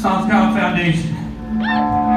South Carolina Foundation.